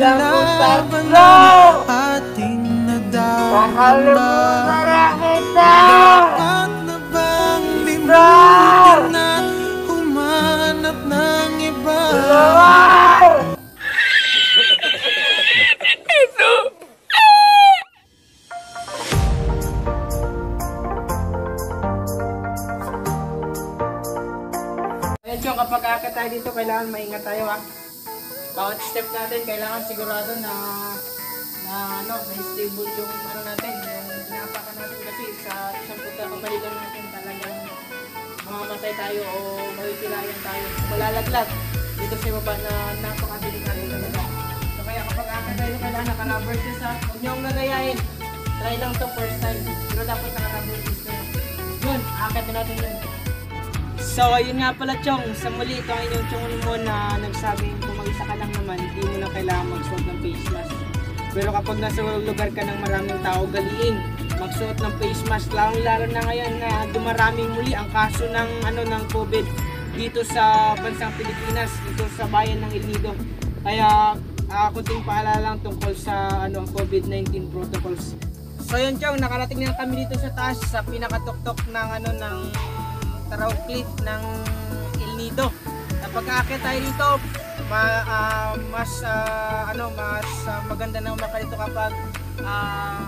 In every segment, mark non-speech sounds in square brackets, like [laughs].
Laban ko! ang ating nadaan Nakalimutan na kita! Dapat na bang limutin at humanap ng iba? Chong, kapag akit tayo dito, kailangan maingat tayo ha. Bawat step natin, kailangan sigurado na na ano, na stable yung ano natin, yung inapakan natin kasi sa isang pagkakamaligan natin talagang mamamatay tayo o mawitilayan tayo. Malalaglag dito sa baba na napakadelikado talaga. So kaya kapag akit tayo, kailangan naka-rubber shoes ha. Huwag niyong nagayain. Try lang to first time. Pero dapat naka-rubber shoes na. Yun, akit na natin yun. So, ayun nga pala, Chong. Sa muli, ito ang inyong Chong mo na nagsabing mag-isa ka lang naman, hindi mo na kailangan magsuot ng face mask. Pero kapag nasa lugar ka ng maraming tao, galiin magsuot ng face mask. Lalong-lalo na ngayon na dumaraming muli ang kaso ng, ano, ng COVID dito sa bansang Pilipinas, dito sa bayan ng El. Kaya, uh, kunting paalala lang tungkol sa ano, COVID-19 protocols. So yun Chong, nakarating na kami dito sa taas sa pinakatuktok ng ano ng Taraw Cliff ng El Nido. Kapag aakyat tayo dito, ma, ah, mas ah, ano mas ah, maganda na umakyat dito kapag ah,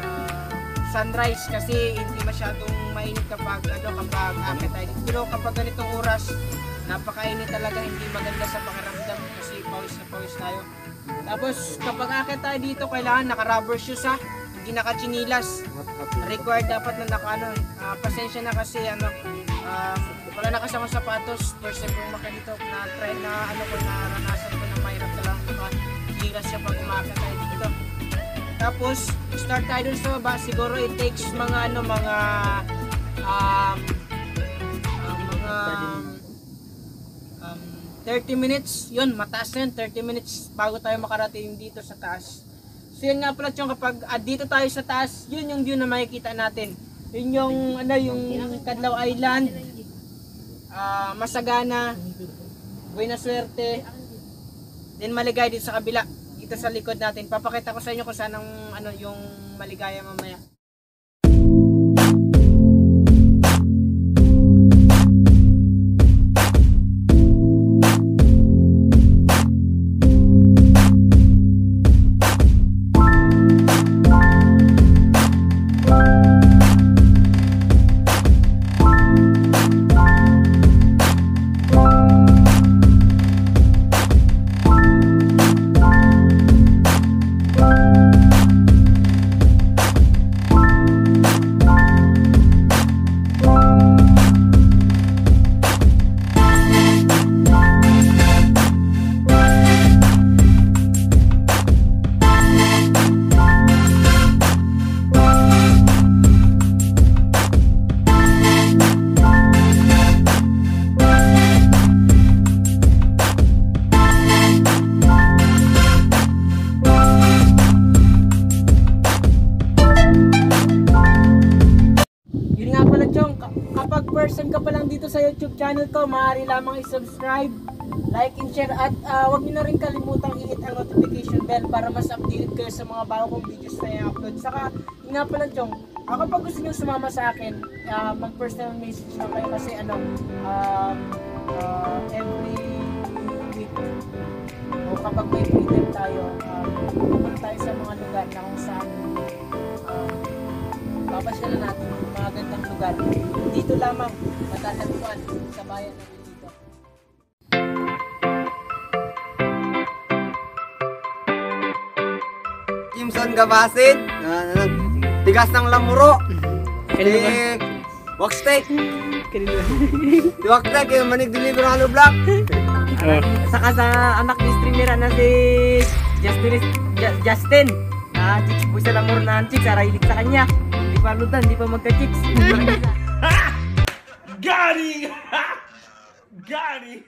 ah, sunrise kasi hindi masyadong mainit kapag ano kapag aakyat tayo dito. Pero kapag ganitong oras, napakainit talaga hindi maganda sa pakiramdam kasi pawis na pawis tayo. Tapos kapag aakyat tayo dito, kailangan naka-rubber shoes ha, hindi naka-chinilas required dapat na naka ano, ah, pasensya na kasi ano, um, wala nakasama sapatos, first time kong maka dito na try na ano ko naranasan ko na mahirap talagang naka-giras siya pag umakit tayo dito. Tapos, start tayo dun sa baba, siguro it takes mga ano, mga um, ah, mga um, 30 minutes, yun, mataas na yun, 30 minutes bago tayo makarating dito sa taas. So yun nga pala yung kapag ah, dito tayo sa taas, yun yung view na makikita natin. Yun yung ano yung Kadlaw Island, ah, Masagana, Buena Suerte, then Maligaya dito sa kabila, dito sa likod natin. Papakita ko sa inyo kung saan ang ano yung Maligaya mamaya. YouTube channel ko, maaari lamang i-subscribe, like and share at ah, wag niyo na rin kalimutang i-hit ang notification bell para mas updated kayo sa mga bago kong videos na i-upload. Saka, yun nga pala Chong, ah, kapag gusto niyo sumama sa akin, ah, mag-personal message lang kayo kasi ano, um, ah, every week o kapag may free tayo, um, pupunta tayo sa mga lugar na kung saan um, papasyalan natin mga gandang lugar. Dito lamang matatagpuan sa bayan ng dito. Jimson Gabasin, uh, tigas ng lamuro, Kanino ba? si Waxtake, yung manig deliver ng block. Saka sa anak ni streamer na si Justin, Ju- Justin. Ah, chicks boy sa lamor na ang chicks, arahilig sa kanya. Hindi pa lutan, hindi pa magka-chicks. [laughs] Got him! Got him!